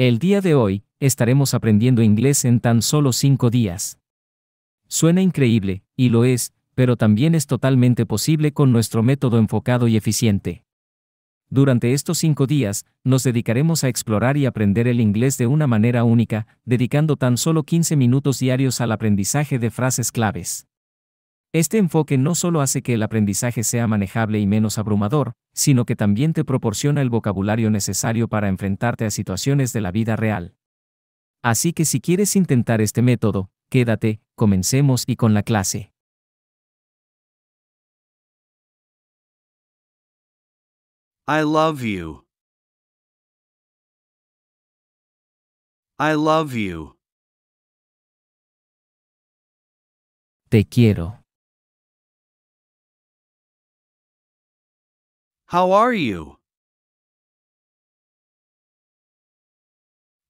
El día de hoy, estaremos aprendiendo inglés en tan solo cinco días. Suena increíble, y lo es, pero también es totalmente posible con nuestro método enfocado y eficiente. Durante estos cinco días, nos dedicaremos a explorar y aprender el inglés de una manera única, dedicando tan solo 15 minutos diarios al aprendizaje de frases claves. Este enfoque no solo hace que el aprendizaje sea manejable y menos abrumador, sino que también te proporciona el vocabulario necesario para enfrentarte a situaciones de la vida real. Así que si quieres intentar este método, quédate, comencemos y con la clase. I love you. I love you. Te quiero. How are you?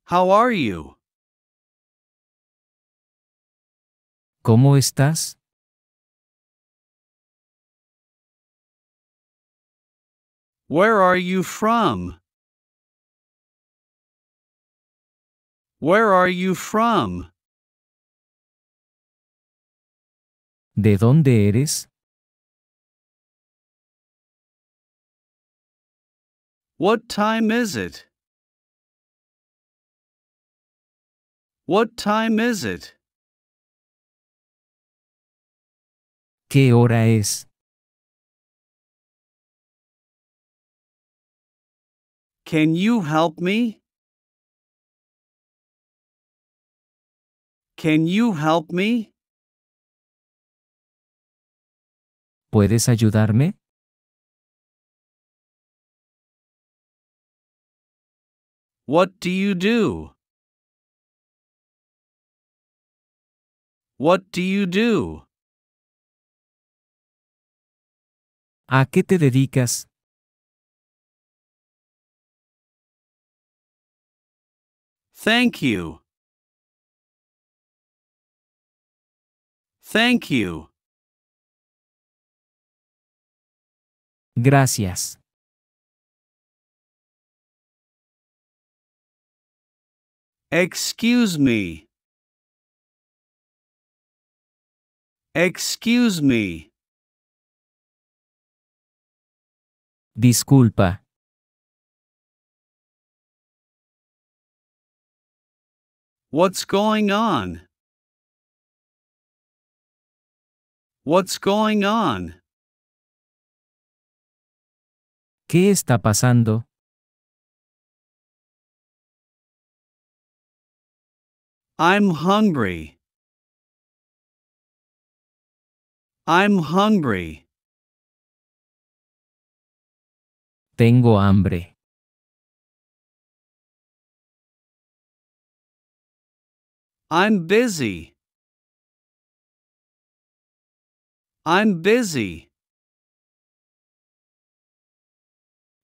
How are you? ¿Cómo estás? Where are you from? Where are you from? ¿De dónde eres? What time is it? What time is it? ¿Qué hora es? Can you help me? Can you help me? ¿Puedes ayudarme? What do you do? What do you do? ¿A qué te dedicas? Thank you. Thank you. Gracias. Excuse me. Excuse me. Disculpa. What's going on? What's going on? ¿Qué está pasando? I'm hungry. I'm hungry. Tengo hambre. I'm busy. I'm busy.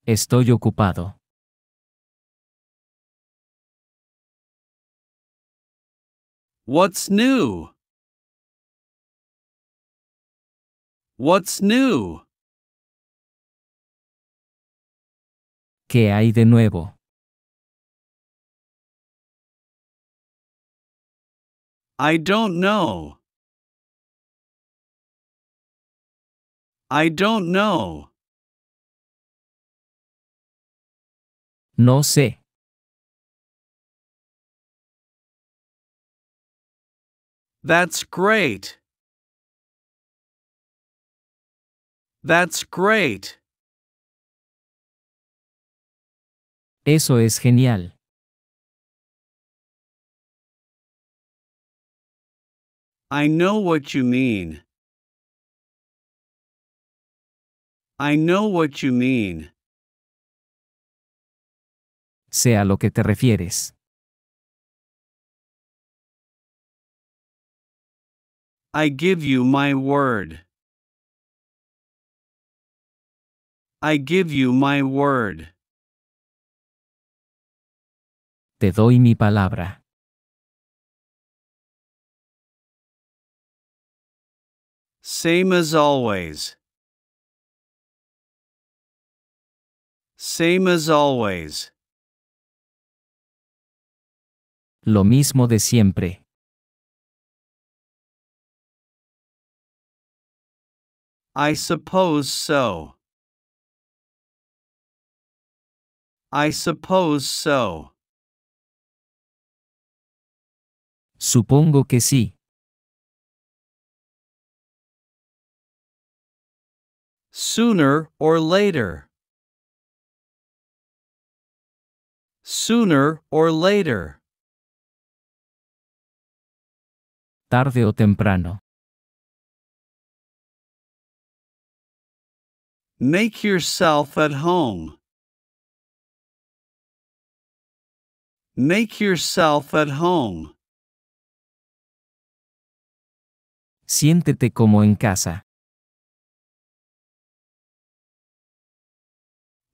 Estoy ocupado. What's new? What's new? ¿Qué hay de nuevo? I don't know. I don't know. No sé. That's great. That's great. Eso es genial. I know what you mean. I know what you mean. Sea lo que te refieres. I give you my word. I give you my word. Te doy mi palabra. Same as always. Same as always. Lo mismo de siempre. I suppose so. I suppose so. Supongo que sí. Sooner or later. Sooner or later. Tarde o temprano. Make yourself at home. Make yourself at home. Siéntete como en casa.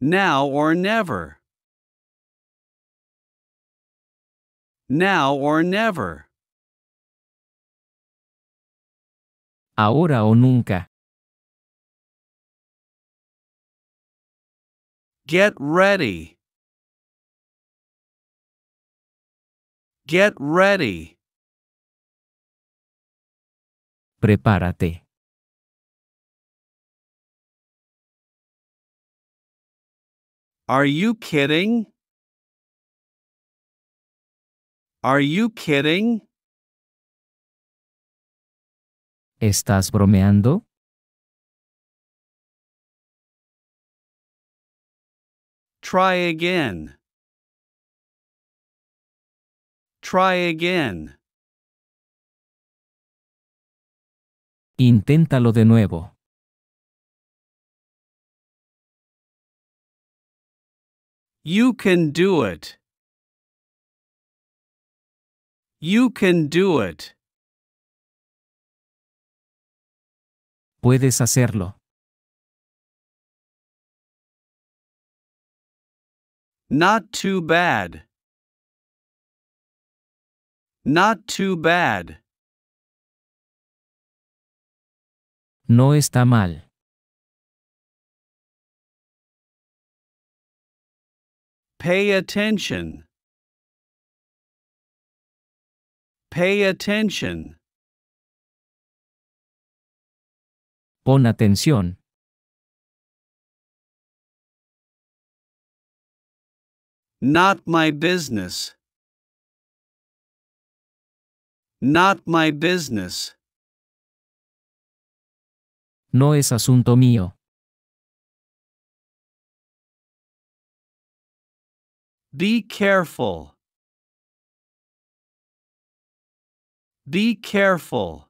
Now or never. Now or never. Ahora o nunca. Get ready. Get ready. Prepárate. Are you kidding? Are you kidding? ¿Estás bromeando? Try again. Try again. Inténtalo de nuevo. You can do it. You can do it. Puedes hacerlo. Not too bad. Not too bad. No está mal. Pay attention. Pay attention. Pon atención. Not my business. Not my business. No es asunto mío. Be careful. Be careful.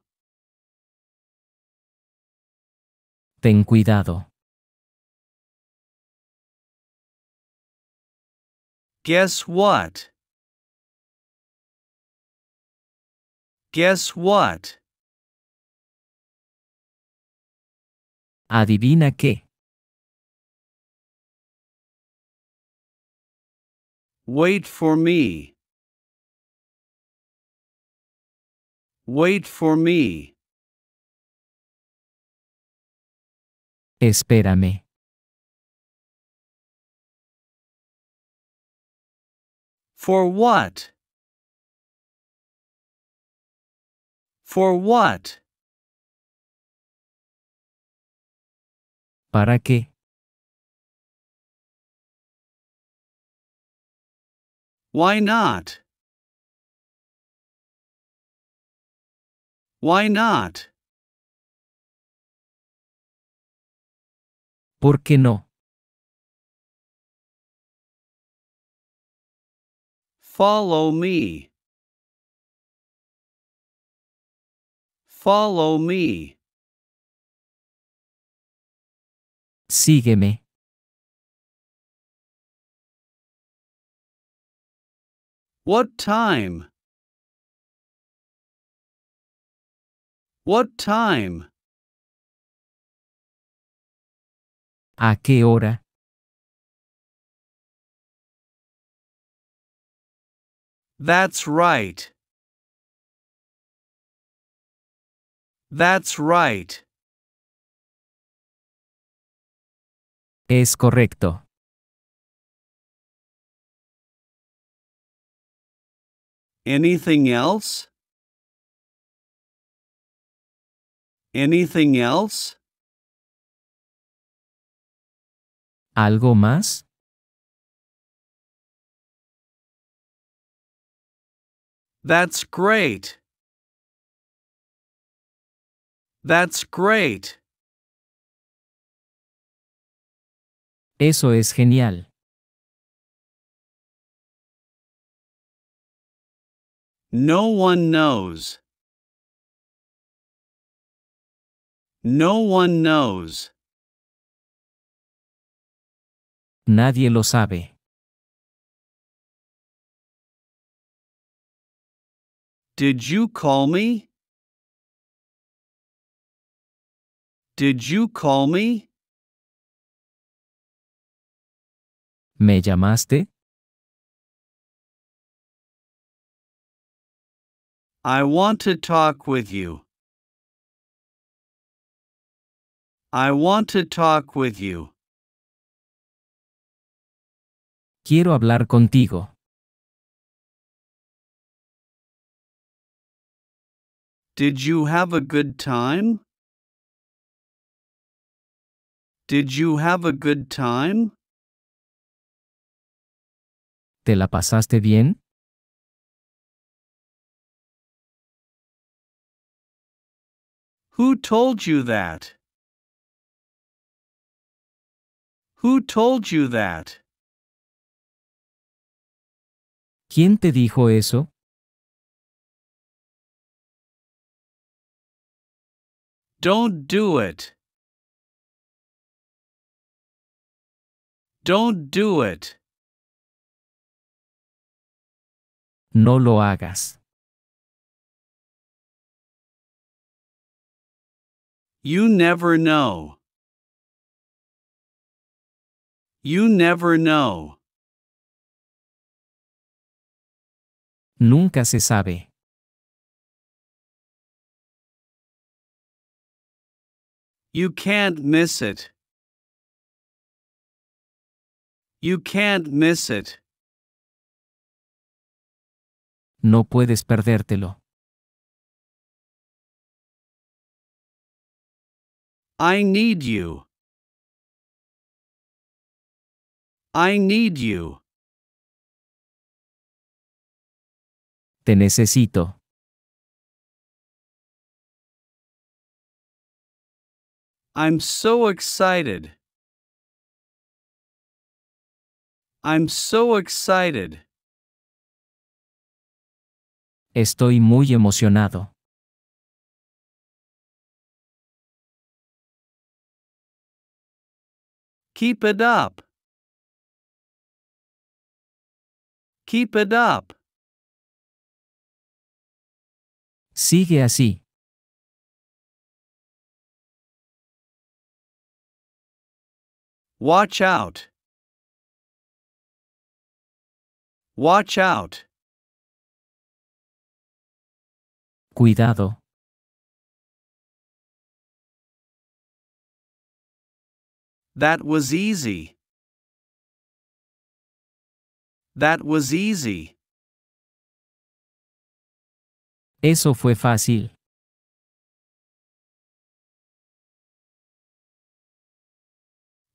Ten cuidado. Guess what? Guess what? Adivina qué. Wait for me. Wait for me. Espérame. For what? For what? ¿Para qué? Why not? Why not? ¿Por qué no? Follow me. Follow me. Sígueme. What time? What time? ¿A qué hora? That's right. That's right. Es correcto. Anything else? Anything else? ¿Algo más? That's great. That's great. Eso es genial. No one knows. No one knows. Nadie lo sabe. Did you call me? Did you call me? ¿Me llamaste? I want to talk with you. I want to talk with you. Quiero hablar contigo. Did you have a good time? Did you have a good time? ¿Te la pasaste bien? Who told you that? Who told you that? ¿Quién te dijo eso? Don't do it. Don't do it. No lo hagas. You never know. You never know. Nunca se sabe. You can't miss it. You can't miss it. No puedes perdértelo. I need you. I need you. Te necesito. I'm so excited. I'm so excited. Estoy muy emocionado. Keep it up. Keep it up. Sigue así. Watch out. Watch out. Cuidado. That was easy. That was easy. Eso fue fácil.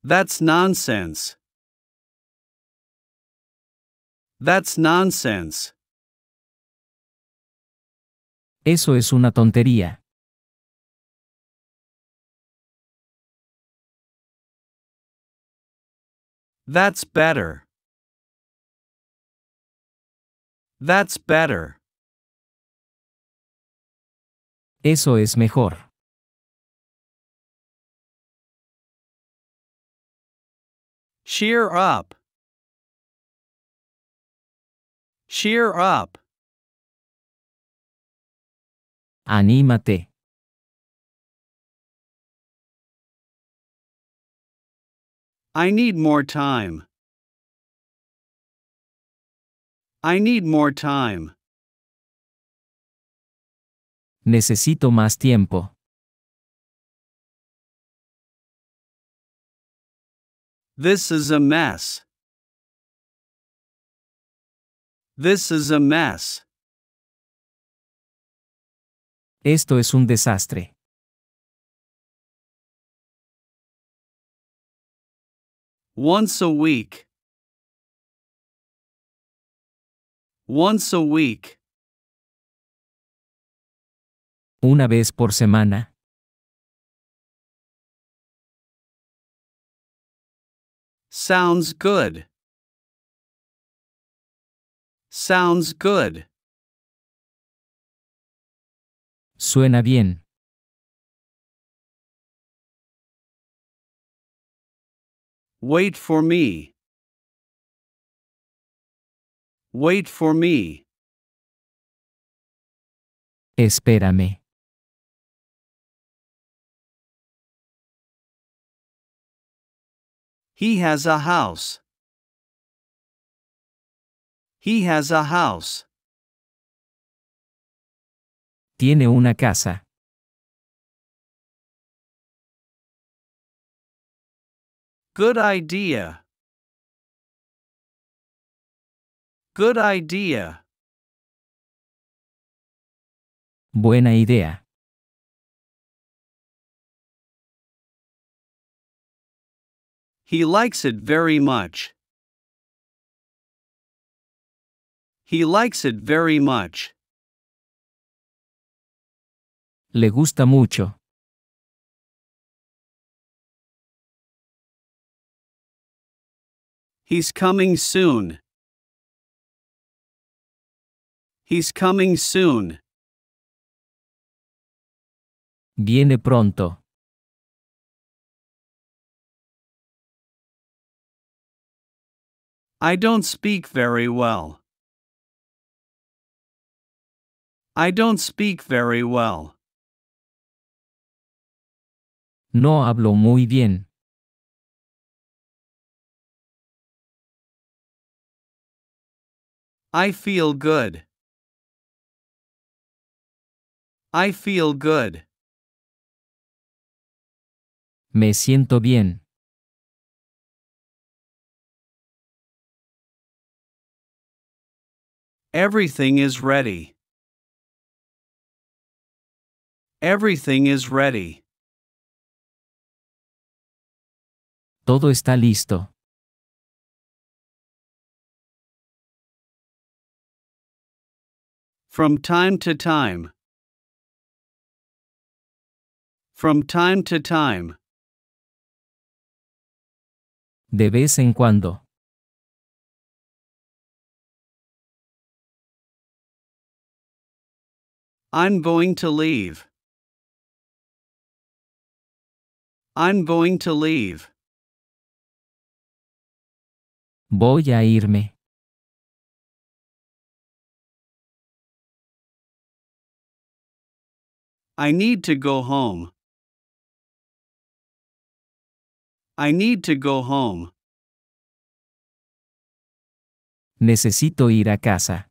That's nonsense. That's nonsense. Eso es una tontería. That's better. That's better. Eso es mejor. Cheer up. Cheer up. Anímate. I need more time. I need more time. Necesito más tiempo. This is a mess. This is a mess. Esto es un desastre. Once a week. Once a week. Una vez por semana. Sounds good. Sounds good. Suena bien. Wait for me. Wait for me. Espérame. He has a house. He has a house. Tiene una casa. Good idea. Good idea. Buena idea. He likes it very much. He likes it very much. Le gusta mucho. He's coming soon. He's coming soon. Viene pronto. I don't speak very well. I don't speak very well. No hablo muy bien. I feel good. I feel good. Me siento bien. Everything is ready. Everything is ready. Todo está listo. From time to time. From time to time. De vez en cuando. I'm going to leave. I'm going to leave. Voy a irme. I need to go home. I need to go home. Necesito ir a casa.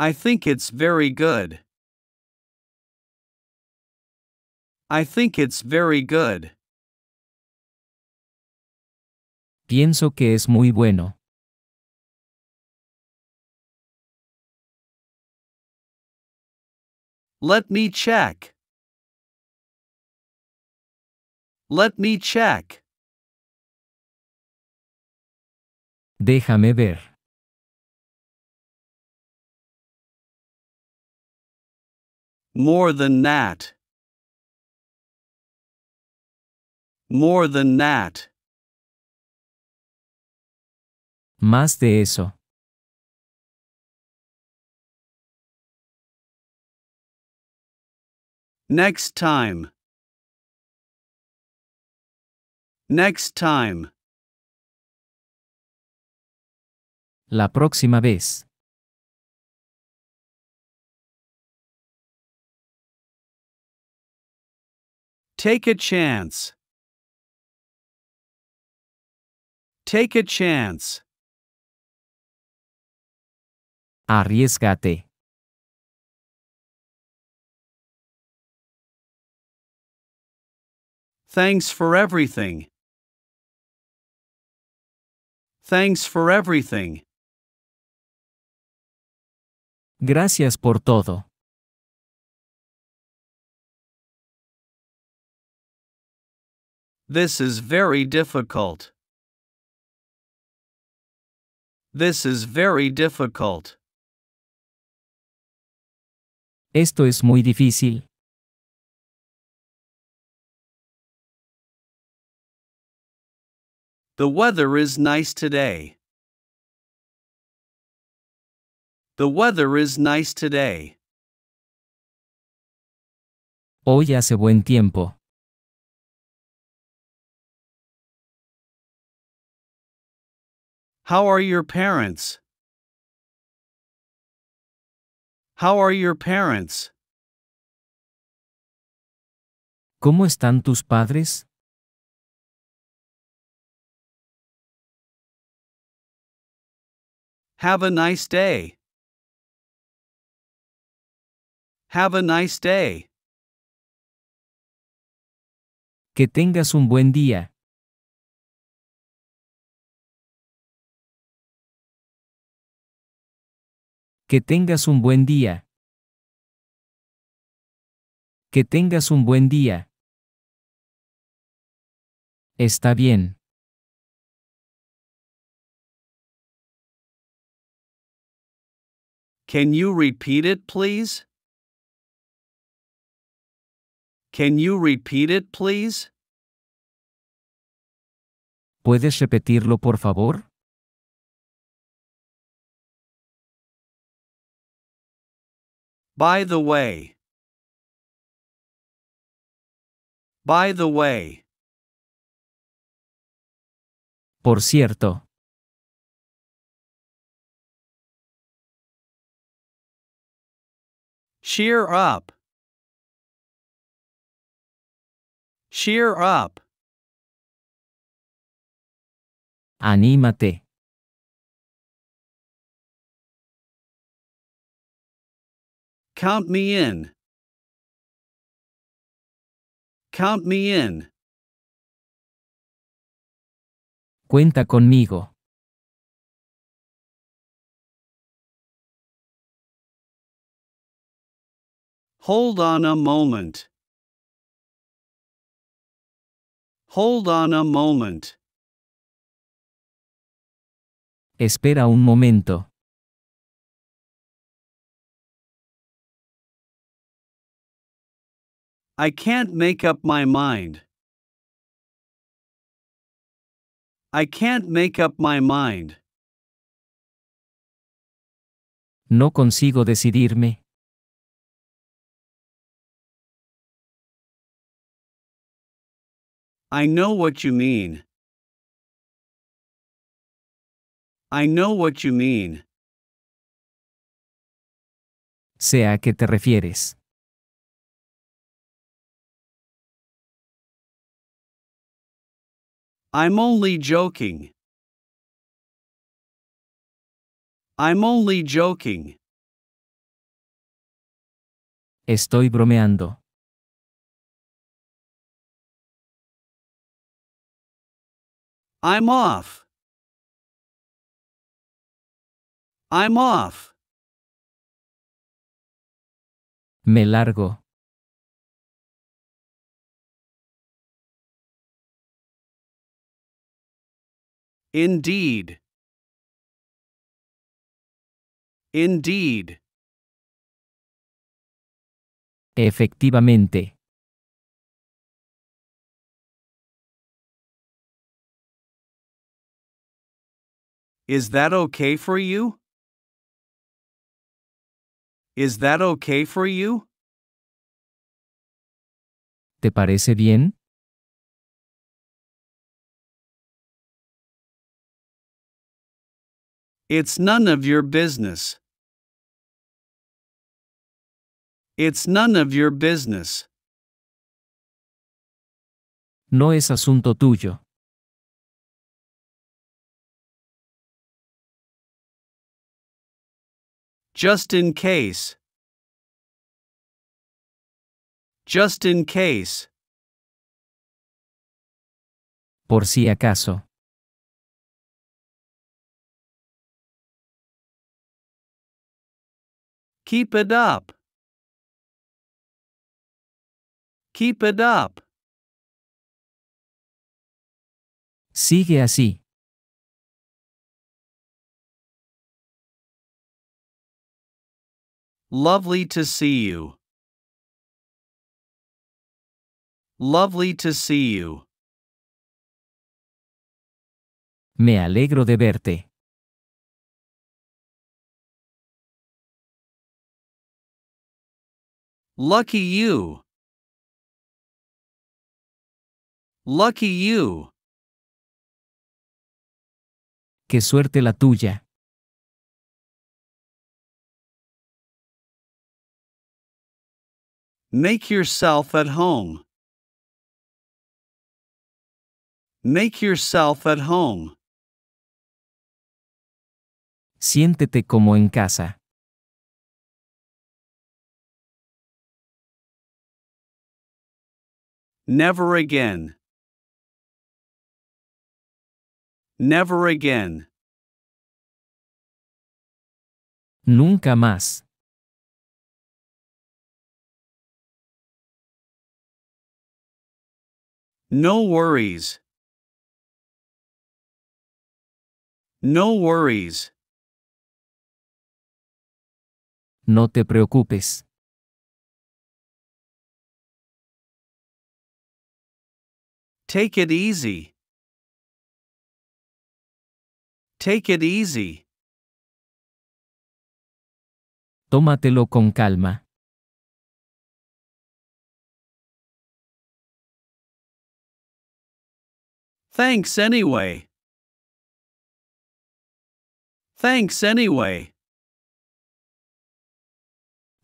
I think it's very good. I think it's very good. Pienso que es muy bueno. Let me check. Let me check. Déjame ver. More than that. More than that. Más de eso. Next time. Next time. La próxima vez. Take a chance. Take a chance. Arriesgate. Thanks for everything. Thanks for everything. Gracias por todo. This is very difficult. This is very difficult. Esto es muy difícil. The weather is nice today. The weather is nice today. Hoy hace buen tiempo. How are your parents? How are your parents? ¿Cómo están tus padres? Have a nice day. Have a nice day. Que tengas un buen día. Que tengas un buen día. Que tengas un buen día. Está bien. Can you repeat it, please? Can you repeat it, please? ¿Puedes repetirlo, por favor? By the way. By the way. Por cierto. Cheer up. Cheer up. Anímate. Count me in. Count me in. Cuenta conmigo. Hold on a moment. Hold on a moment. Espera un momento. I can't make up my mind. I can't make up my mind. No consigo decidirme. I know what you mean. I know what you mean. Sé a qué te refieres. I'm only joking. I'm only joking. Estoy bromeando. I'm off. I'm off. Me largo. Indeed. Indeed. Efectivamente. Is that okay for you? Is that okay for you? ¿Te parece bien? It's none of your business. It's none of your business. No es asunto tuyo. Just in case. Just in case. Por si acaso. Keep it up. Keep it up. Sigue así. Lovely to see you. Lovely to see you. Me alegro de verte. Lucky you. Lucky you. Qué suerte la tuya. Make yourself at home. Make yourself at home. Siéntete como en casa. Never again. Never again. Nunca más. No worries. No worries. No te preocupes. Take it easy. Take it easy. Tómatelo con calma. Thanks anyway. Thanks anyway.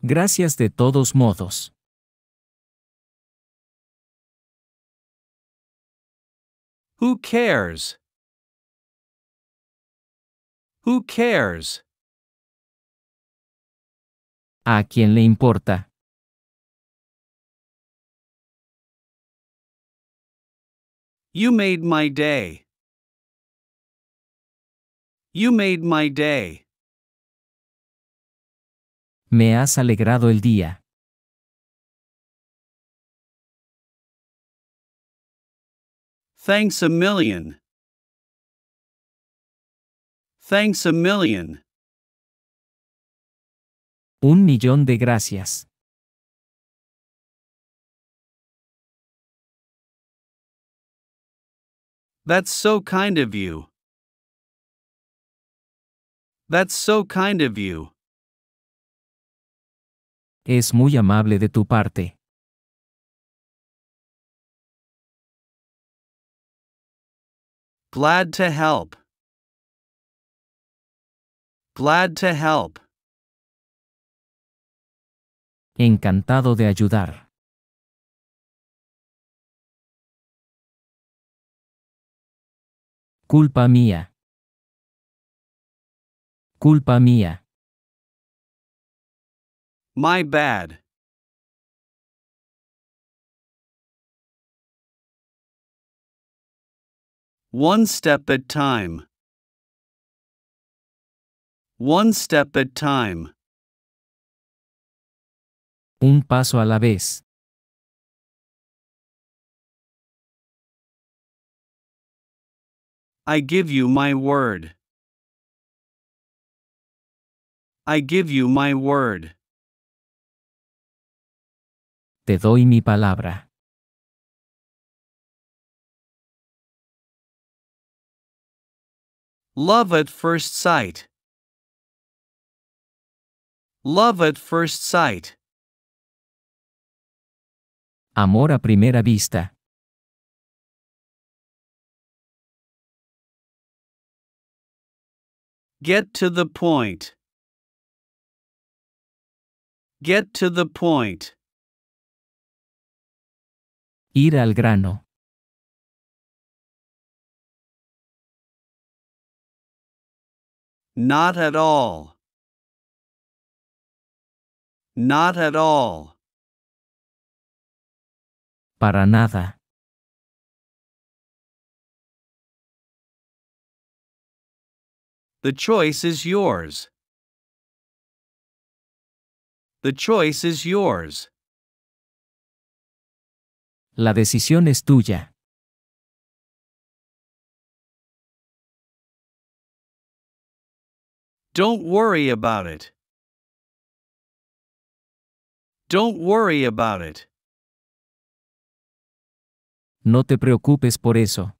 Gracias de todos modos. Who cares? Who cares? ¿A quién le importa? You made my day. You made my day. Me has alegrado el día. Thanks a million. Thanks a million. Un millón de gracias. That's so kind of you. That's so kind of you. Es muy amable de tu parte. Glad to help. Glad to help. Encantado de ayudar. Culpa mía. Culpa mía. My bad. One step at time. One step at time. Un paso a la vez. I give you my word. I give you my word. Te doy mi palabra. Love at first sight. Love at first sight. Amor a primera vista. Get to the point. Get to the point. Ir al grano. Not at all. Not at all. Para nada. The choice is yours. The choice is yours. La decisión es tuya. Don't worry about it. Don't worry about it. No te preocupes por eso.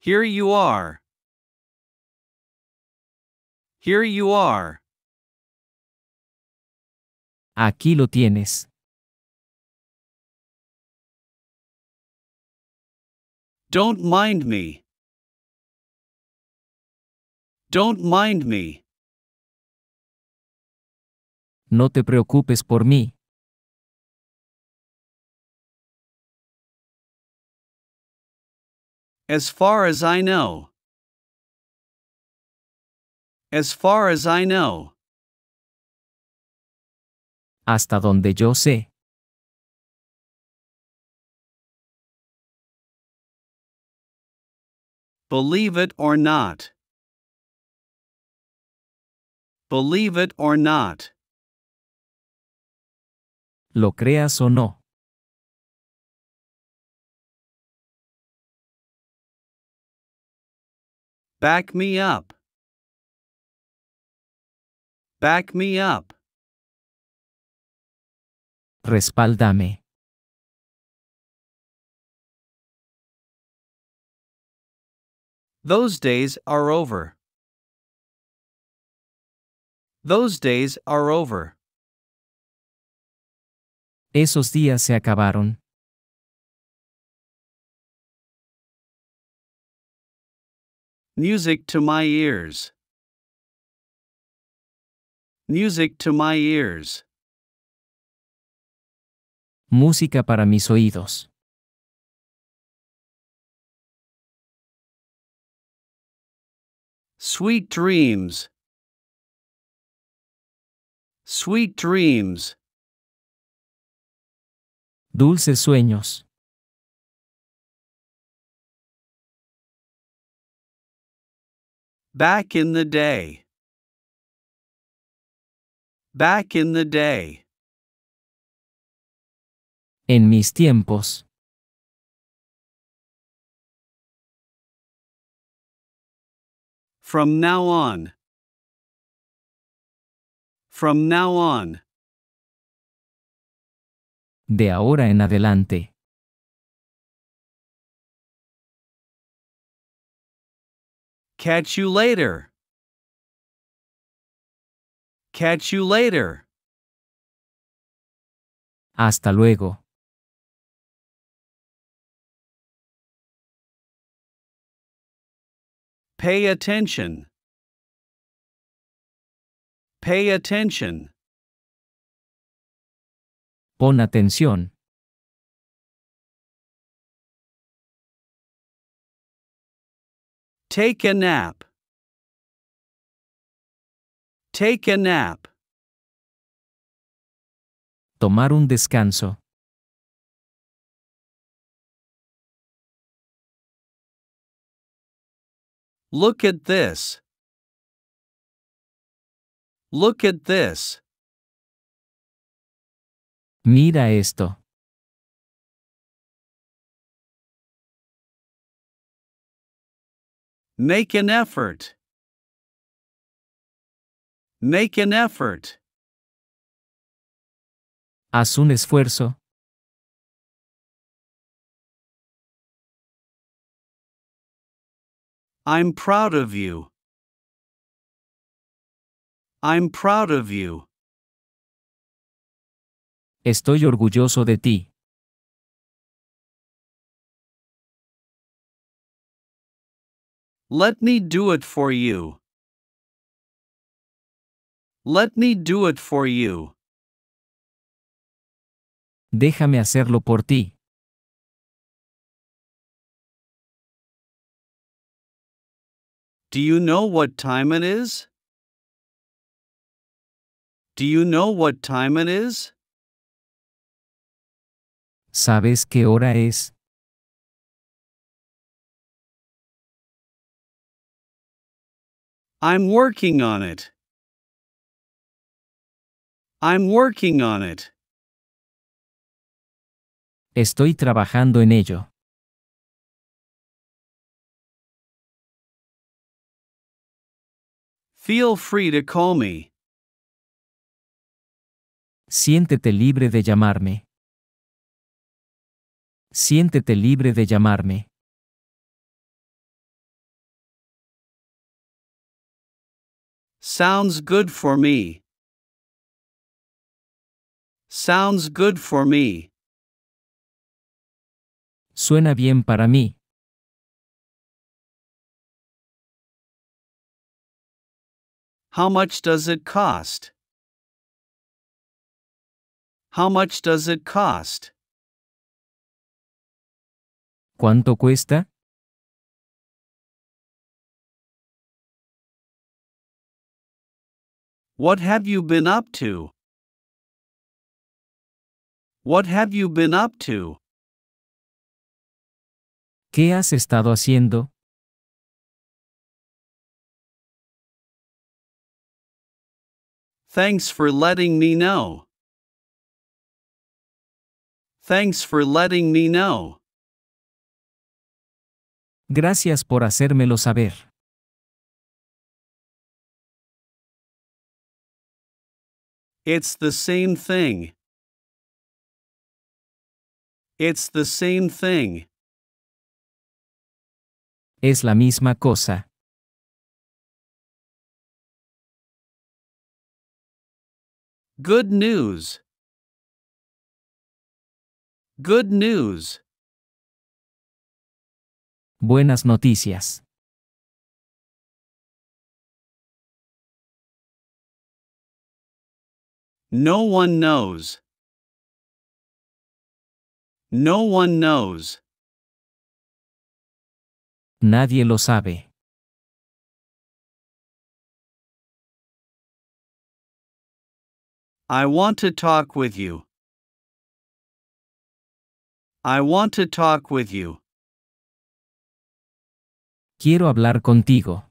Here you are. Here you are. Aquí lo tienes. Don't mind me. Don't mind me. No te preocupes por mí. As far as I know. As far as I know. Hasta donde yo sé. Believe it or not. Believe it or not. Lo creas o no. Back me up. Back me up. Respáldame. Those days are over. Those days are over. Esos días se acabaron. Music to my ears. Music to my ears. Música para mis oídos. Sweet dreams. Sweet dreams. Dulces sueños. Back in the day. Back in the day. En mis tiempos. From now on. From now on. De ahora en adelante. Catch you later. Catch you later. Hasta luego. Pay attention. Pay attention. Pon atención. Take a nap. Take a nap. Tomar un descanso. Look at this. Look at this. Mira esto. Make an effort. Make an effort. Haz un esfuerzo. I'm proud of you. I'm proud of you. Estoy orgulloso de ti. Let me do it for you. Let me do it for you. Déjame hacerlo por ti. Do you know what time it is? Do you know what time it is? ¿Sabes qué hora es? I'm working on it. I'm working on it. Estoy trabajando en ello. Feel free to call me. Siéntete libre de llamarme. Siéntete libre de llamarme. Sounds good for me. Sounds good for me. Suena bien para mí. How much does it cost? How much does it cost? ¿Cuánto cuesta? What have you been up to? What have you been up to? ¿Qué has estado haciendo? Thanks for letting me know. Thanks for letting me know. Gracias por hacérmelo saber. It's the same thing. It's the same thing. Es la misma cosa. Good news. Good news. Buenas noticias. No one knows. No one knows. Nadie lo sabe. I want to talk with you. I want to talk with you. Quiero hablar contigo.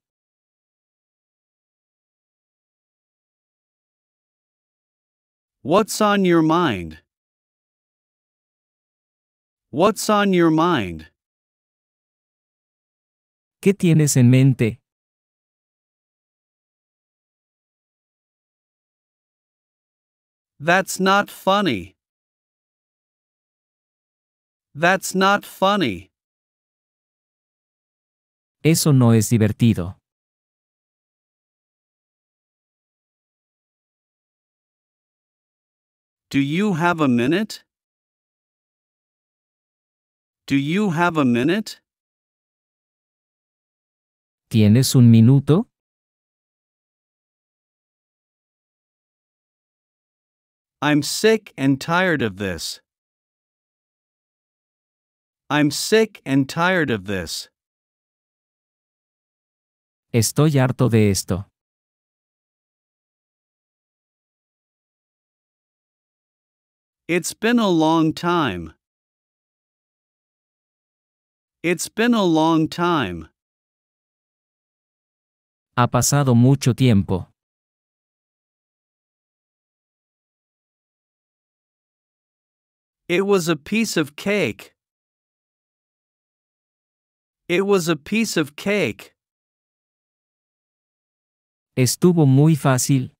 What's on your mind? What's on your mind? ¿Qué tienes en mente? That's not funny. That's not funny. Eso no es divertido. Do you have a minute? Do you have a minute? ¿Tienes un minuto? I'm sick and tired of this. I'm sick and tired of this. Estoy harto de esto. It's been a long time. It's been a long time. Ha pasado mucho tiempo. It was a piece of cake. It was a piece of cake. Estuvo muy fácil.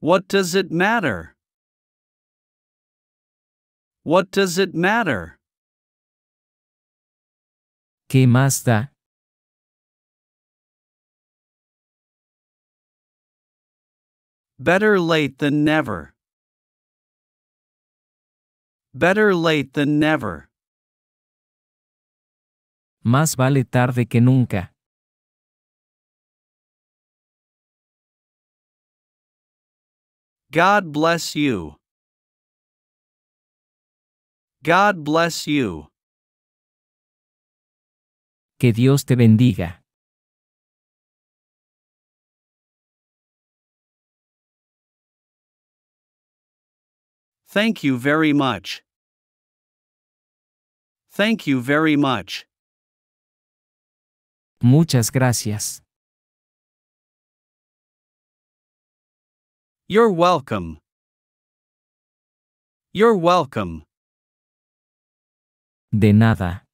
What does it matter? What does it matter? ¿Qué más da? Better late than never. Better late than never. Más vale tarde que nunca. God bless you. God bless you. Que Dios te bendiga. Thank you very much. Thank you very much. Muchas gracias. You're welcome. You're welcome. De nada.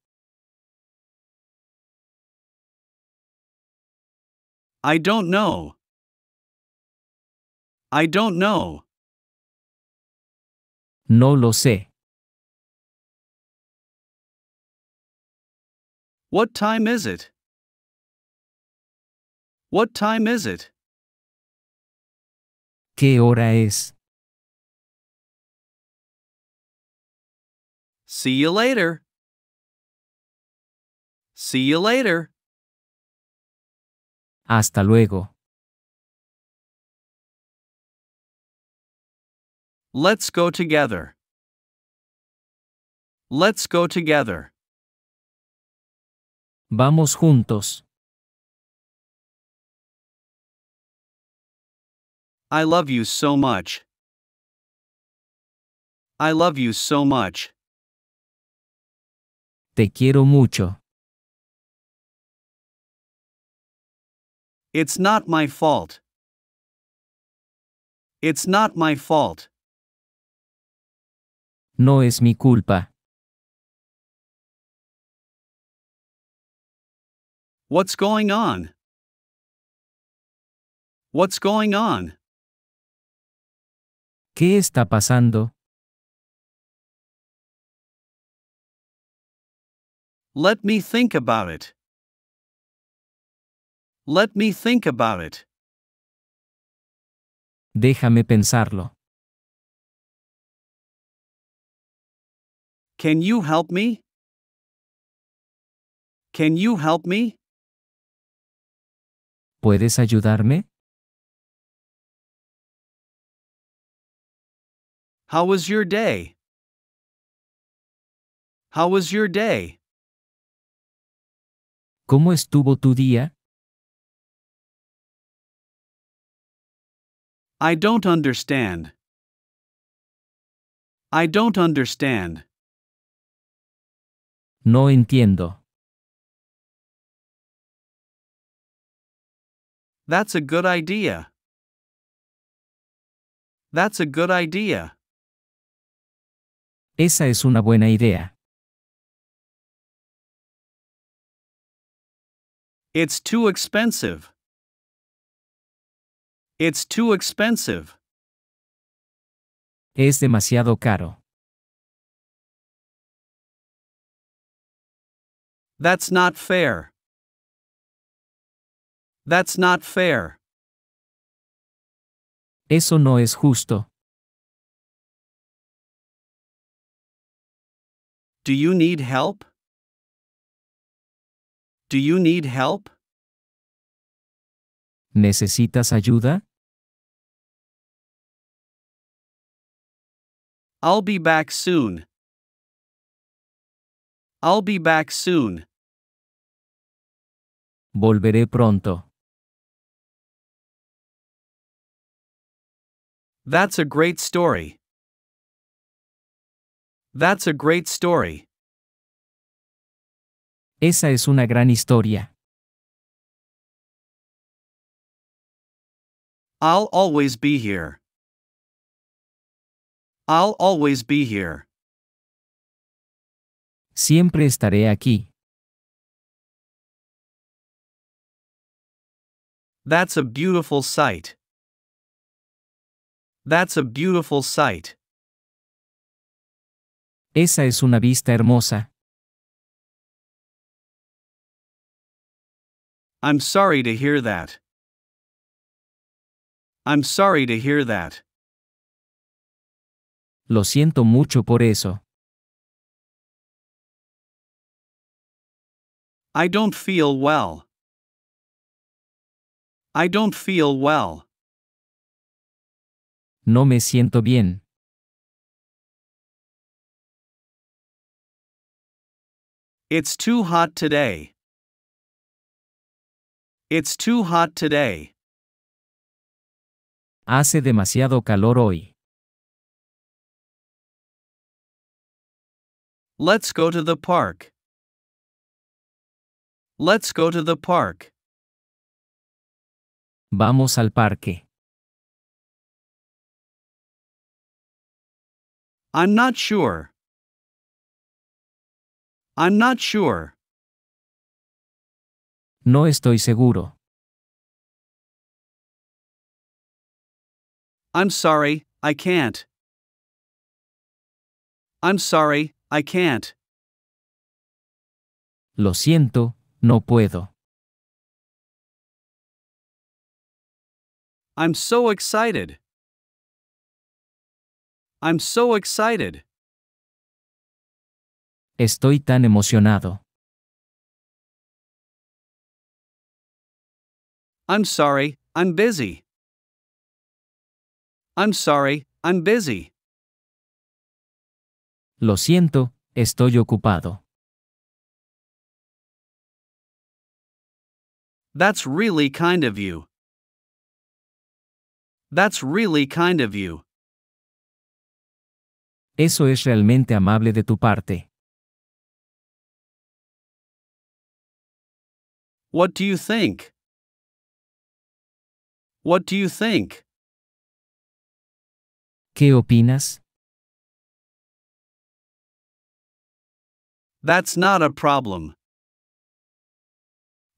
I don't know. I don't know. No lo sé. What time is it? What time is it? ¿Qué hora es? See you later. See you later. Hasta luego. Let's go together. Let's go together. Vamos juntos. I love you so much. I love you so much. Te quiero mucho. It's not my fault. It's not my fault. No es mi culpa. What's going on? What's going on? ¿Qué está pasando? Let me think about it. Let me think about it. Déjame pensarlo. Can you help me? Can you help me? ¿Puedes ayudarme? How was your day? How was your day? ¿Cómo estuvo tu día? I don't understand. I don't understand. No entiendo. That's a good idea. That's a good idea. Esa es una buena idea. It's too expensive. It's too expensive. Es demasiado caro. That's not fair. That's not fair. Eso no es justo. Do you need help? Do you need help? ¿Necesitas ayuda? I'll be back soon. I'll be back soon. Volveré pronto. That's a great story. That's a great story. Esa es una gran historia. I'll always be here. I'll always be here. Siempre estaré aquí. That's a beautiful sight. That's a beautiful sight. Esa es una vista hermosa. I'm sorry to hear that. I'm sorry to hear that. Lo siento mucho por eso. I don't feel well. I don't feel well. No me siento bien. It's too hot today. It's too hot today. Hace demasiado calor hoy. Let's go to the park. Let's go to the park. Vamos al parque. I'm not sure. I'm not sure. No estoy seguro. I'm sorry, I can't. I'm sorry, I can't. Lo siento, no puedo. I'm so excited. I'm so excited. Estoy tan emocionado. I'm sorry, I'm busy. I'm sorry, I'm busy. Lo siento, estoy ocupado. That's really kind of you. That's really kind of you. Eso es realmente amable de tu parte. What do you think? What do you think? ¿Qué opinas? That's not a problem.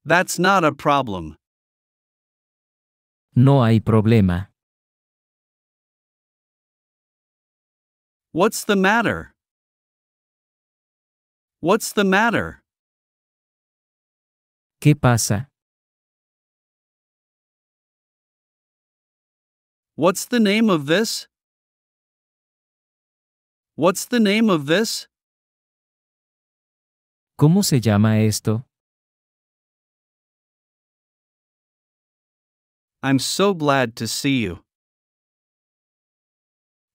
That's not a problem. No hay problema. What's the matter? What's the matter? ¿Qué pasa? What's the name of this? What's the name of this? ¿Cómo se llama esto? I'm so glad to see you.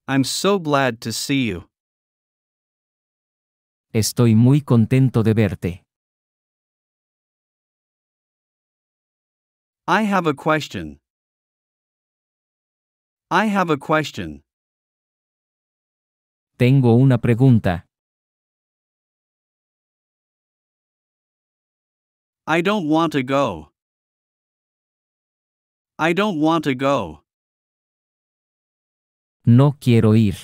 I'm so glad to see you. Estoy muy contento de verte. I have a question. I have a question. Tengo una pregunta. I don't want to go. I don't want to go. No quiero ir.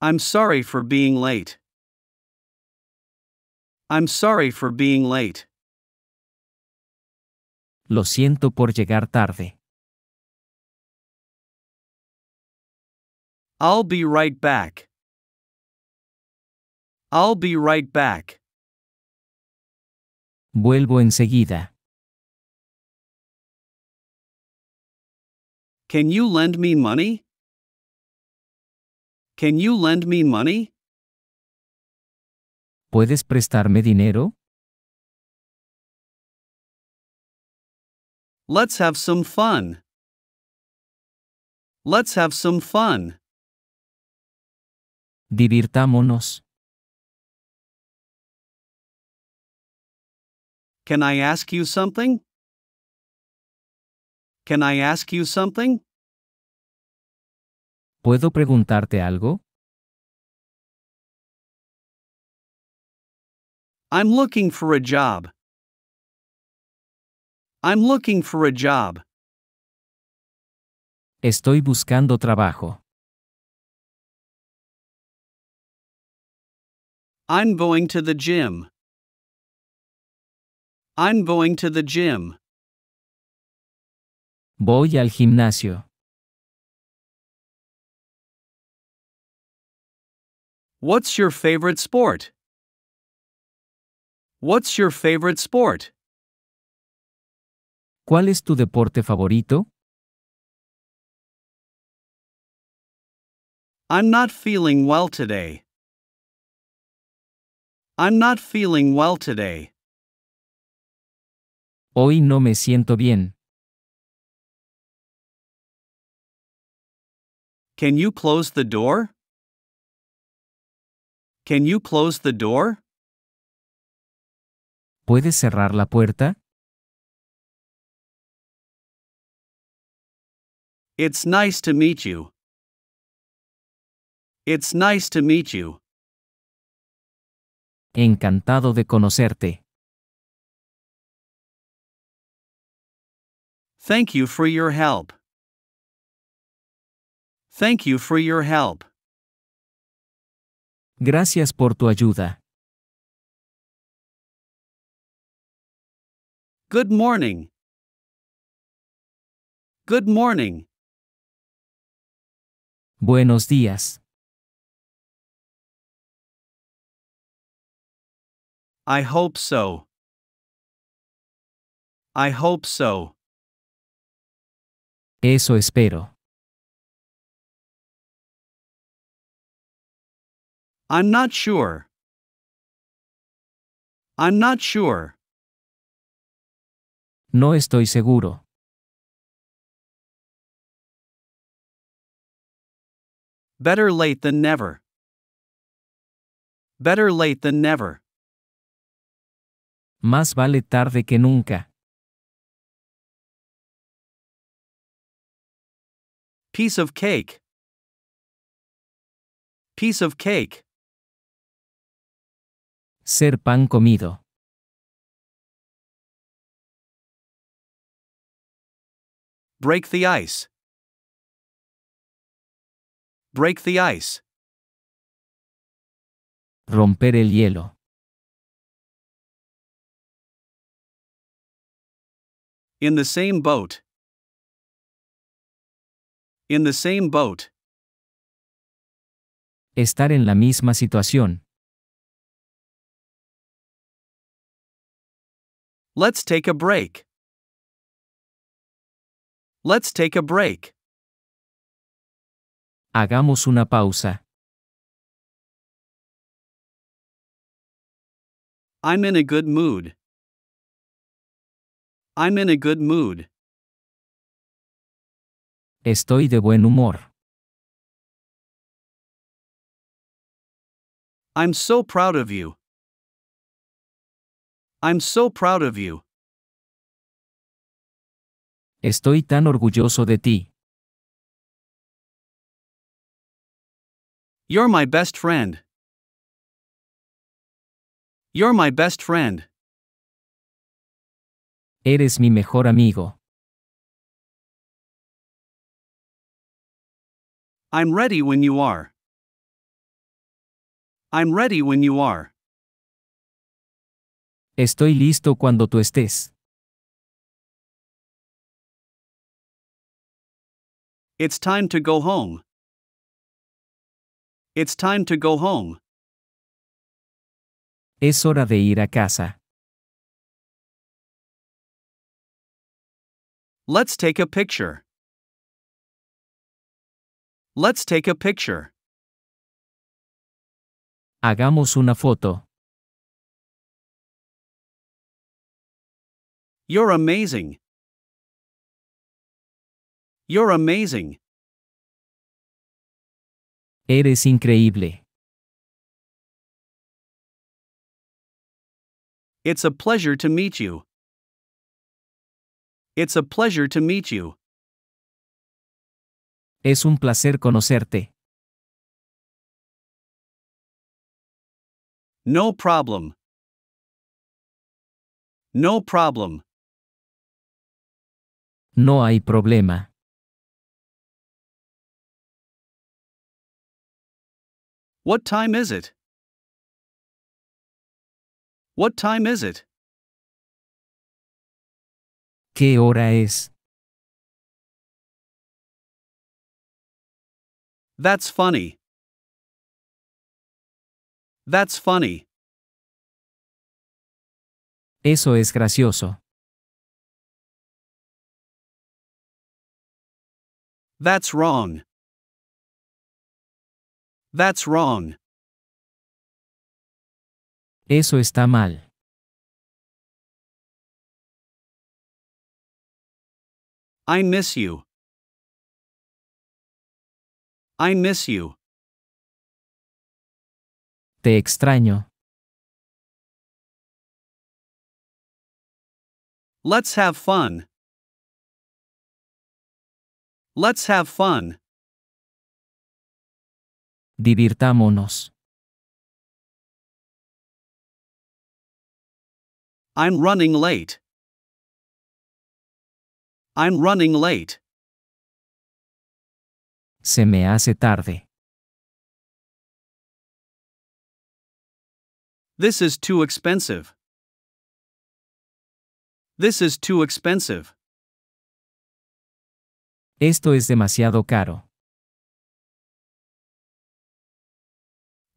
I'm sorry for being late. I'm sorry for being late. Lo siento por llegar tarde. I'll be right back. I'll be right back. Vuelvo enseguida. Can you lend me money? Can you lend me money? ¿Puedes prestarme dinero? Let's have some fun. Let's have some fun. Divirtámonos. Can I ask you something? Can I ask you something? ¿Puedo preguntarte algo? I'm looking for a job. I'm looking for a job. Estoy buscando trabajo. I'm going to the gym. I'm going to the gym. Voy al gimnasio. What's your favorite sport? What's your favorite sport? ¿Cuál es tu deporte favorito? I'm not feeling well today. I'm not feeling well today. Hoy no me siento bien. Can you close the door? Can you close the door? ¿Puedes cerrar la puerta? It's nice to meet you. It's nice to meet you. Encantado de conocerte. Thank you for your help. Thank you for your help. Gracias por tu ayuda. Good morning. Good morning. Buenos días. I hope so. I hope so. Eso espero. I'm not sure. I'm not sure. No estoy seguro. Better late than never. Better late than never. Más vale tarde que nunca. Piece of cake. Piece of cake. Ser pan comido. Break the ice. Break the ice. Romper el hielo. In the same boat. In the same boat. Estar en la misma situación. Let's take a break. Let's take a break. Hagamos una pausa. I'm in a good mood. I'm in a good mood. Estoy de buen humor. I'm so proud of you. I'm so proud of you. Estoy tan orgulloso de ti. You're my best friend. You're my best friend. Eres mi mejor amigo. I'm ready when you are. I'm ready when you are. Estoy listo cuando tú estés. It's time to go home. It's time to go home. Es hora de ir a casa. Let's take a picture. Let's take a picture. Hagamos una foto. You're amazing. You're amazing. Eres increíble. It's a pleasure to meet you. It's a pleasure to meet you. Es un placer conocerte. No problem. No problem. No hay problema. What time is it? What time is it? ¿Qué hora es? That's funny. That's funny. Eso es gracioso. That's wrong. That's wrong. Eso está mal. I miss you. I miss you. Te extraño. Let's have fun. Let's have fun. Divirtámonos. I'm running late. I'm running late. Se me hace tarde. This is too expensive. This is too expensive. Esto es demasiado caro.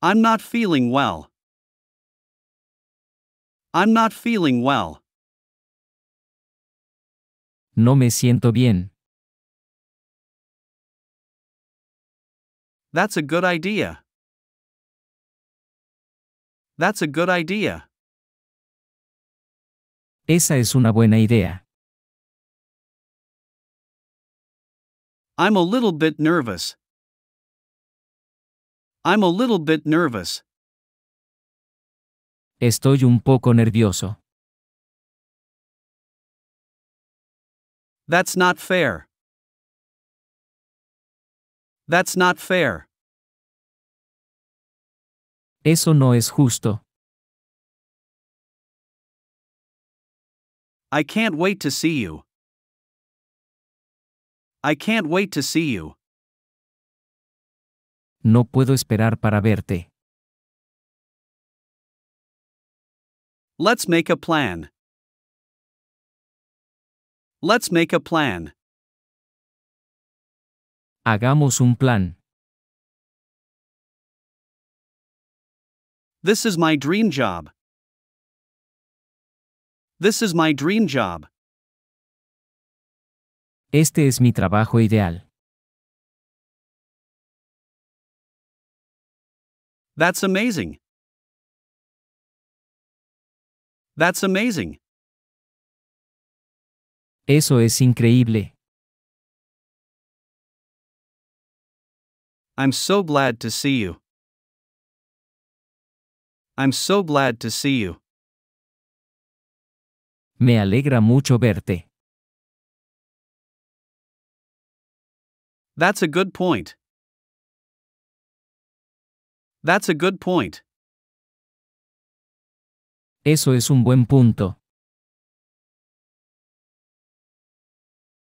I'm not feeling well. I'm not feeling well. No me siento bien. That's a good idea. That's a good idea. Esa es una buena idea. I'm a little bit nervous. I'm a little bit nervous. Estoy un poco nervioso. That's not fair. That's not fair. Eso no es justo. I can't wait to see you. I can't wait to see you. No puedo esperar para verte. Let's make a plan. Let's make a plan. Hagamos un plan. This is my dream job. This is my dream job. Este es mi trabajo ideal. That's amazing. That's amazing. Eso es increíble. I'm so glad to see you. I'm so glad to see you. Me alegra mucho verte. That's a good point. That's a good point. Eso es un buen punto.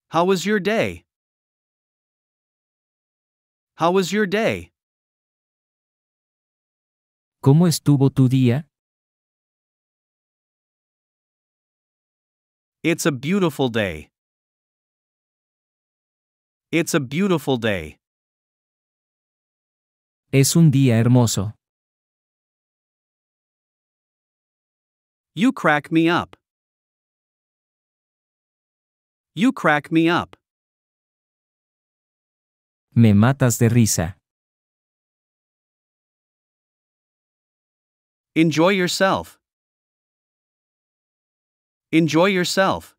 How was your day? How was your day? ¿Cómo estuvo tu día? It's a beautiful day. It's a beautiful day. Es un día hermoso. You crack me up. You crack me up. Me matas de risa. Enjoy yourself. Enjoy yourself.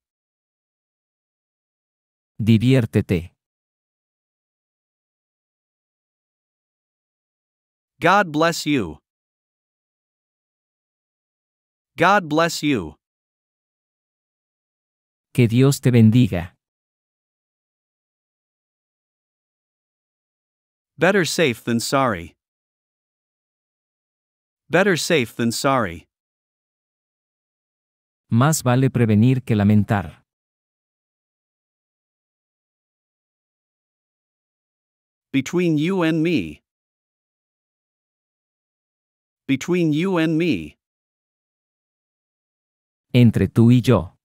Diviértete. God bless you. God bless you. Que Dios te bendiga. Better safe than sorry. Better safe than sorry. Más vale prevenir que lamentar. Between you and me. Between you and me. Entre tú y yo.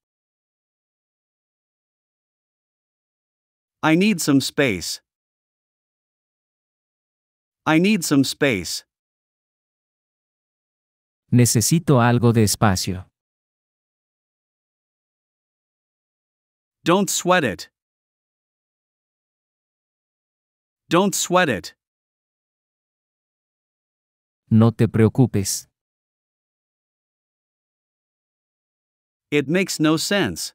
I need some space. I need some space. Necesito algo de espacio. Don't sweat it. Don't sweat it. No te preocupes. It makes no sense.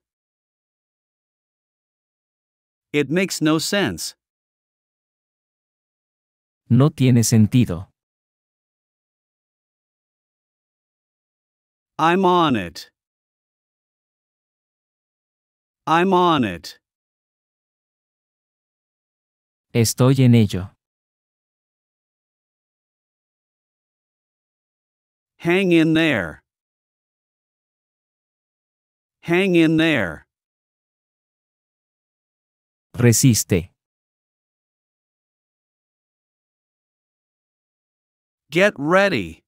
It makes no sense. No tiene sentido. I'm on it. I'm on it. Estoy en ello. Hang in there. Hang in there. Resiste. Get ready.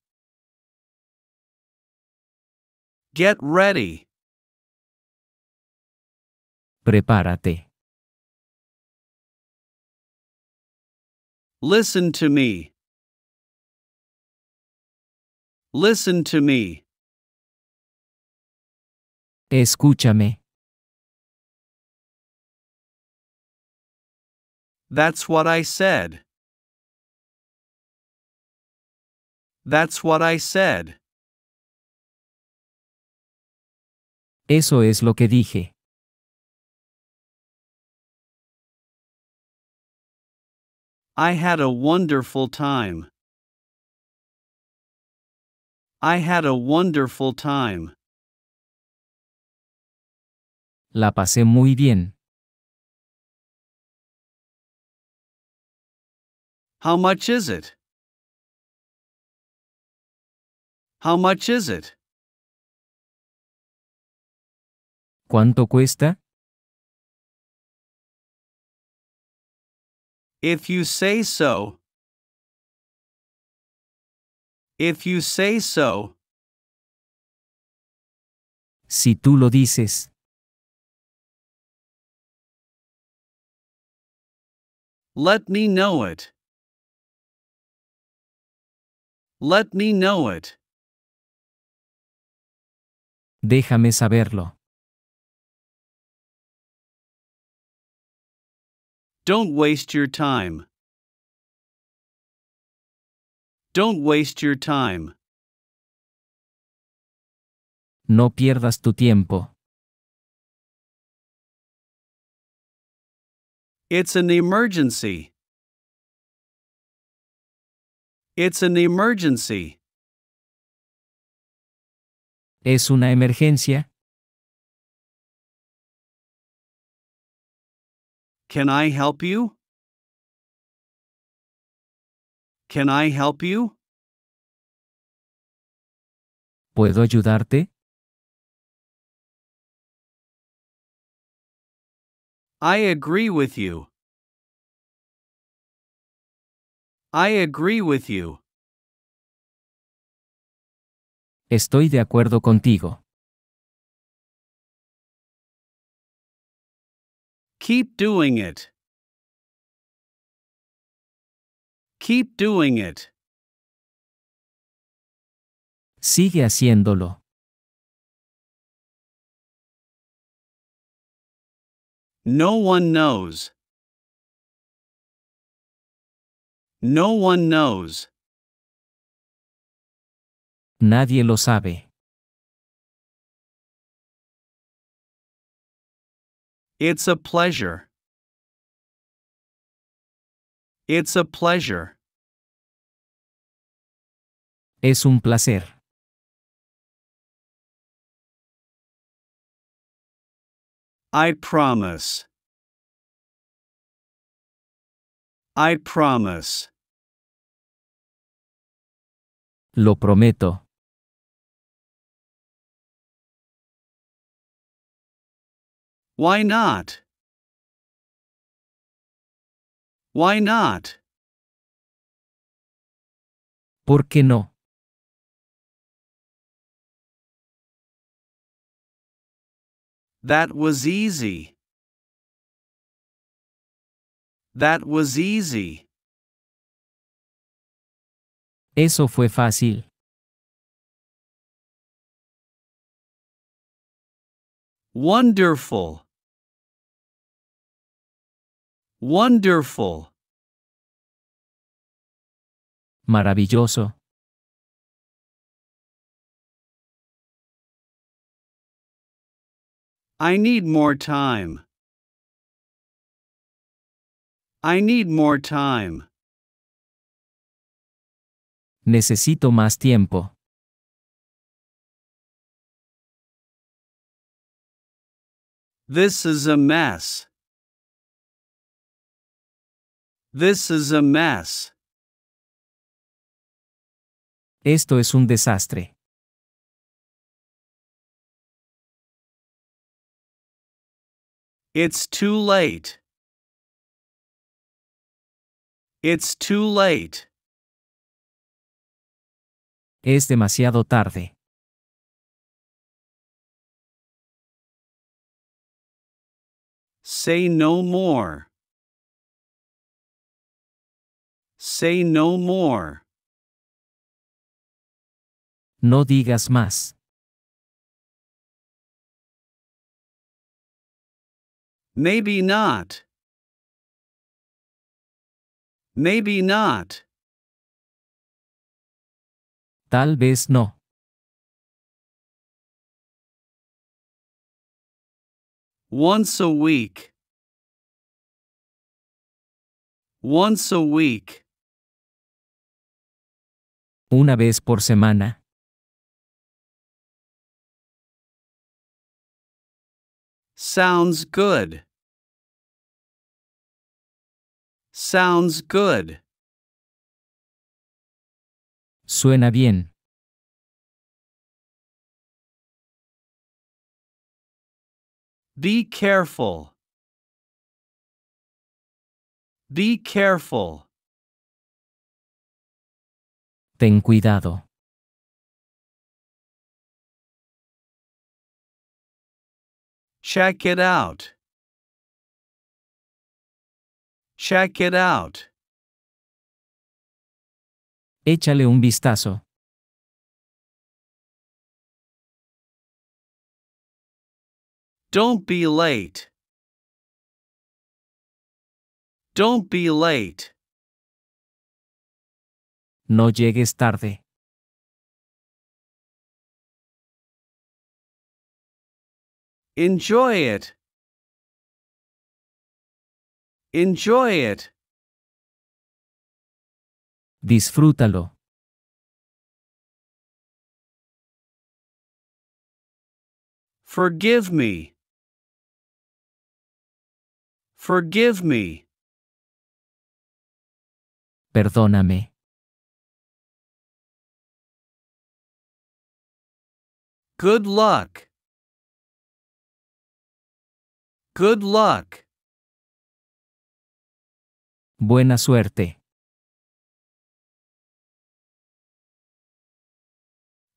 Get ready. Prepárate. Listen to me. Listen to me. Escúchame. That's what I said. That's what I said. Eso es lo que dije. I had a wonderful time. I had a wonderful time. La pasé muy bien. How much is it? How much is it? ¿Cuánto cuesta? If you say so. If you say so. Si tú lo dices. Let me know it. Let me know it. Déjame saberlo. Don't waste your time. Don't waste your time. No pierdas tu tiempo. It's an emergency. It's an emergency. ¿Es una emergencia? Can I help you? Can I help you? ¿Puedo ayudarte? I agree with you. I agree with you. Estoy de acuerdo contigo. Keep doing it. Keep doing it. Sigue haciéndolo. No one knows. No one knows. Nadie lo sabe. It's a pleasure. It's a pleasure. Es un placer. I promise. I promise. Lo prometo. Why not? Why not? ¿Por qué no? That was easy. That was easy. Eso fue fácil. Wonderful. Wonderful. Maravilloso. I need more time. I need more time. Necesito más tiempo. This is a mess. This is a mess. Esto es un desastre. It's too late. It's too late. Es demasiado tarde. Say no more. Say no more. No digas más. Maybe not. Maybe not. Tal vez no. Once a week. Once a week. Una vez por semana. Sounds good. Sounds good. Suena bien. Be careful. Be careful. Ten cuidado. Check it out. Check it out. Échale un vistazo. Don't be late. Don't be late. No llegues tarde. Enjoy it. Enjoy it. Disfrútalo. Forgive me. Forgive me. Perdóname. Good luck. Good luck. Buena suerte.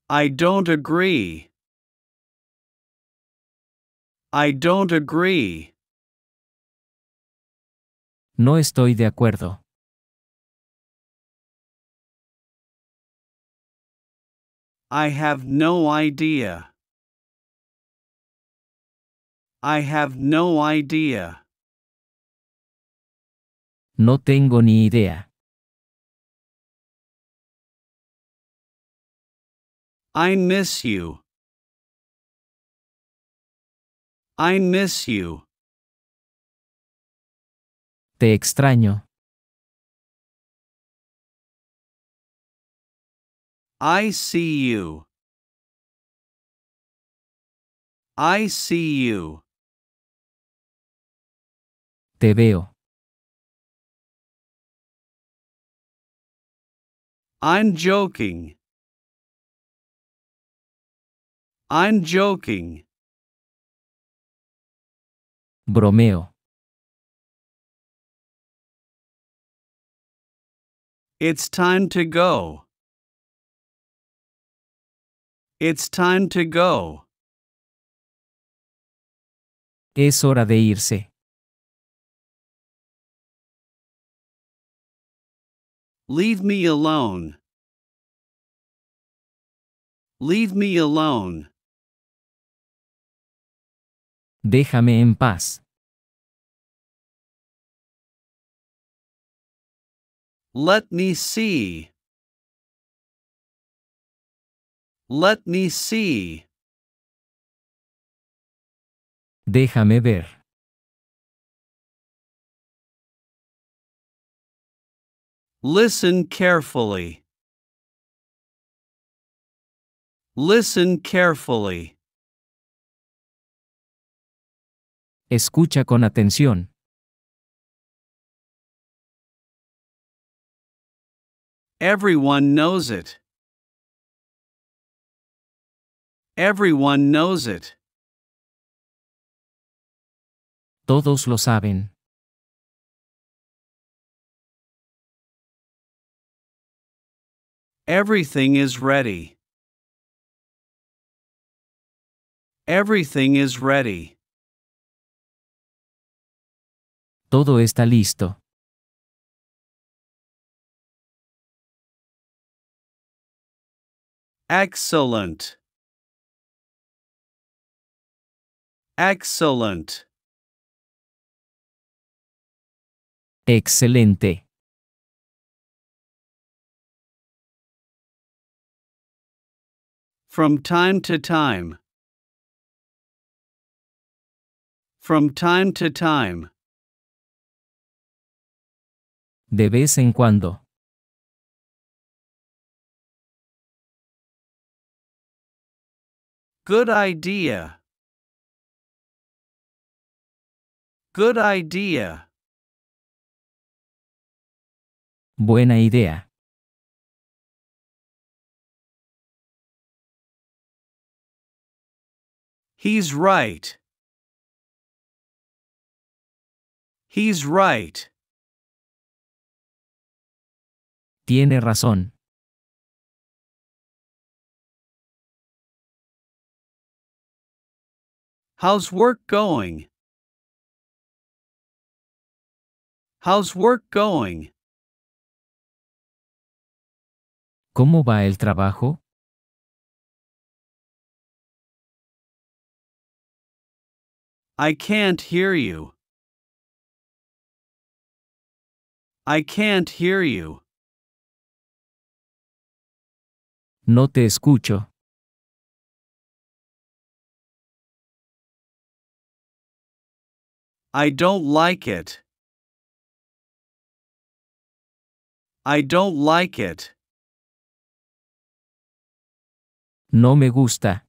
I don't agree. I don't agree. No estoy de acuerdo. I have no idea. I have no idea. No tengo ni idea. I miss you. I miss you. Te extraño. I see you. I see you. Te veo. I'm joking. I'm joking. Bromeo. It's time to go. It's time to go. Es hora de irse. Leave me alone. Leave me alone. Déjame en paz. Let me see. Let me see. Déjame ver. Listen carefully. Listen carefully. Escucha con atención. Everyone knows it. Everyone knows it. Todos lo saben. Everything is ready. Everything is ready. Todo está listo. Excellent. Excellent. Excelente. From time to time. From time to time. De vez en cuando. Good idea. Good idea. Buena idea. He's right. He's right. Tiene razón. How's work going? How's work going? ¿Cómo va el trabajo? I can't hear you. I can't hear you. No te escucho. I don't like it. I don't like it. No me gusta.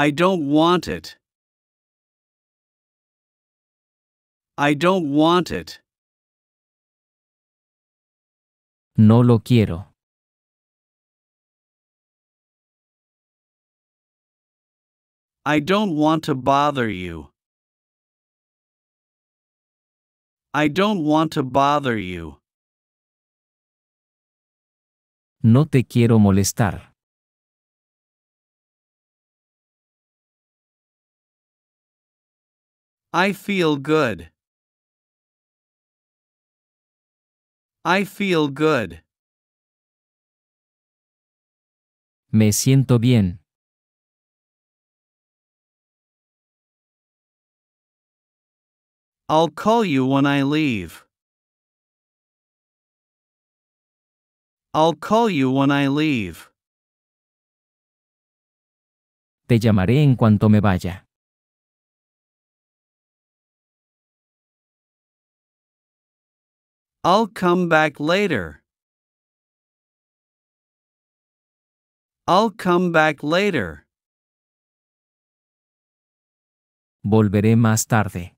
I don't want it. I don't want it. No lo quiero. I don't want to bother you. I don't want to bother you. No te quiero molestar. I feel good. I feel good. Me siento bien. I'll call you when I leave. I'll call you when I leave. Te llamaré en cuanto me vaya. I'll come back later. I'll come back later. Volveré más tarde.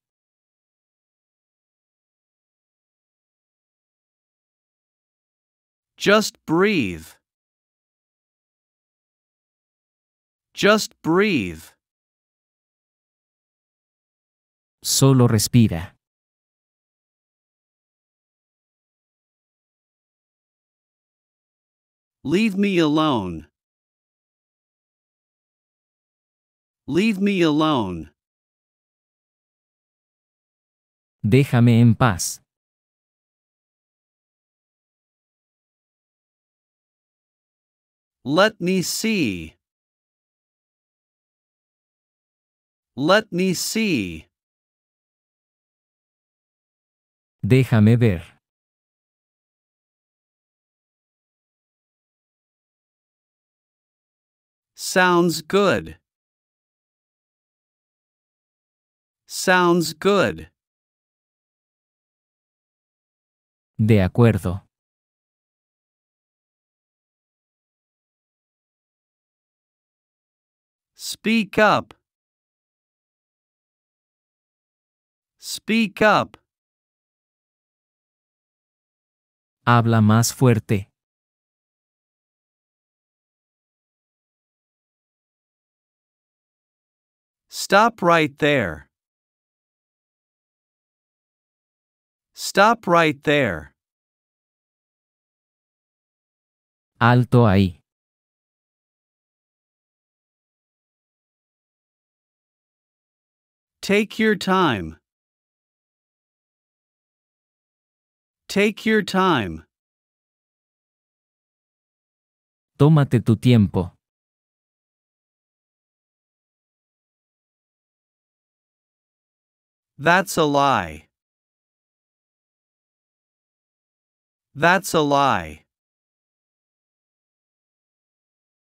Just breathe. Just breathe. Solo respira. Leave me alone. Leave me alone. Déjame en paz. Let me see. Let me see. Déjame ver. Sounds good. Sounds good. De acuerdo. Speak up. Speak up. Habla más fuerte. Stop right there. Stop right there. Alto ahí. Take your time. Take your time. Tómate tu tiempo. That's a lie. That's a lie.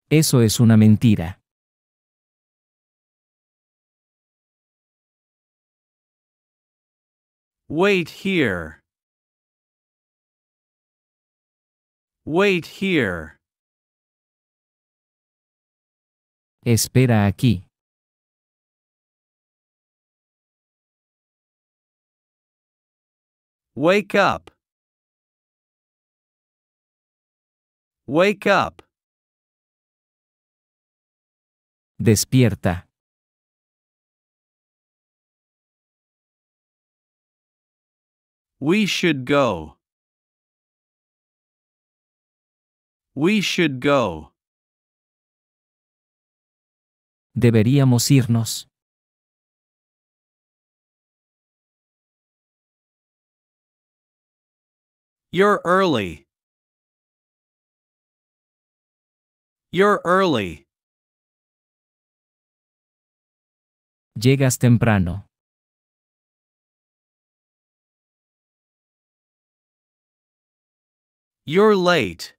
Eso es una mentira. Wait here. Wait here. Espera aquí. Wake up. Wake up. Despierta. We should go. We should go. Deberíamos irnos. You're early. You're early. Llegas temprano. You're late.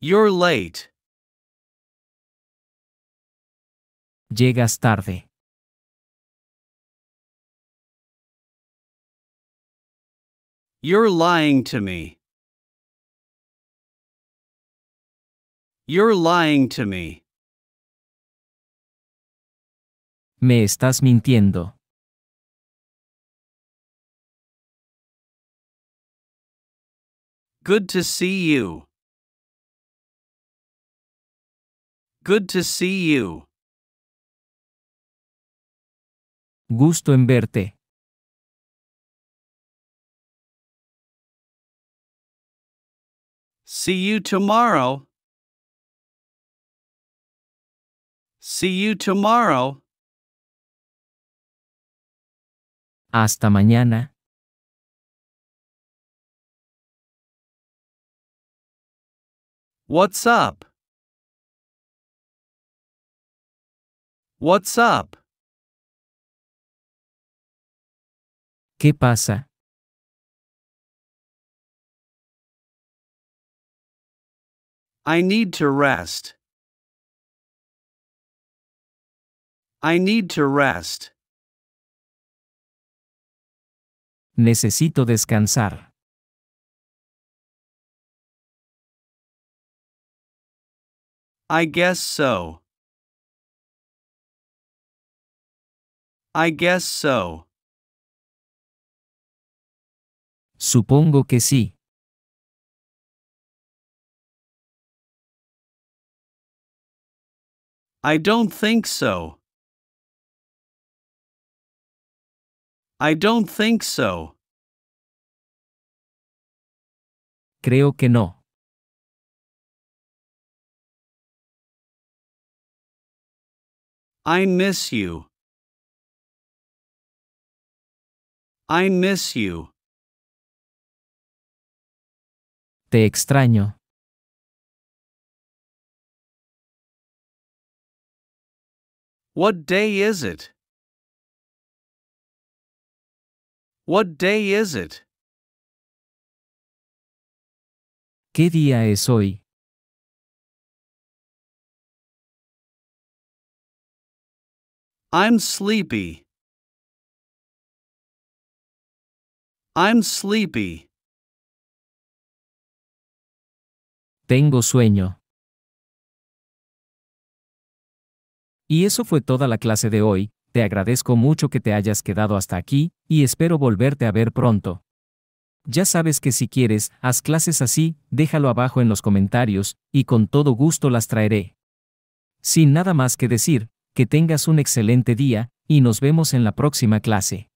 You're late. Llegas tarde. You're lying to me. You're lying to me. Me estás mintiendo. Good to see you. Good to see you. Gusto en verte. See you tomorrow. See you tomorrow. Hasta mañana. What's up? What's up? ¿Qué pasa? I need to rest. I need to rest. Necesito descansar. I guess so. I guess so. Supongo que sí. I don't think so. I don't think so. Creo que no. I miss you. I miss you. Te extraño. What day is it? What day is it? ¿Qué día es hoy? I'm sleepy. I'm sleepy. Tengo sueño. Y eso fue toda la clase de hoy, te agradezco mucho que te hayas quedado hasta aquí, y espero volverte a ver pronto. Ya sabes que si quieres, haz clases así, déjalo abajo en los comentarios, y con todo gusto las traeré. Sin nada más que decir, que tengas un excelente día, y nos vemos en la próxima clase.